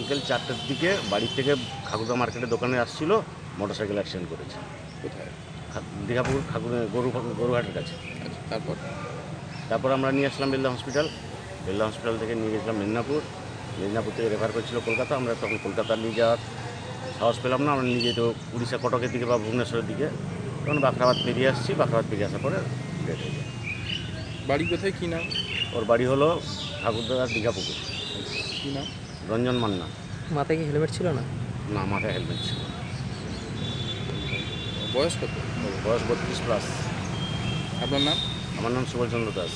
বিকেল চারটের দিকে বাড়ির থেকে ঠাকুরদা মার্কেটের দোকানে আসছিল মোটর সাইকেল অ্যাক্সিডেন্ট করেছে। কোথায়? দীঘাপুর ঠাকুর গরু গরুহাটের কাছে। আচ্ছা তারপর? তারপর আমরা নিয়ে আসলাম বেল্লা হসপিটাল। বেল্লা হসপিটাল থেকে নিয়ে গেছিলাম মেদিনীপুর। মেদিনীপুর থেকে রেফার করেছিল কলকাতা। আমরা তখন কলকাতা নিয়ে যাওয়ার সাহস পেলাম না। আমরা নিয়ে যেত উড়িষ্যা কটকের দিকে বা ভুবনেশ্বরের দিকে। তখন বাঁকড়াবাদ পেরিয়ে আসছি। বাঁকড়াবাদ পেরিয়ে আসার পরে ডেট হয়ে যায়। বাড়ি কোথায়? কী নাম? ওর বাড়ি হলো ঠাকুরদার দীঘাপুকুর। কী নাম? রঞ্জন মান্না। মাথায় কি হেলমেট ছিল না? না মাথায় হেলমেট ছিল বয়স কত? বয়স বত্রিশ প্লাস আপনার নাম? আমার নাম সুভাষচন্দ্র দাস।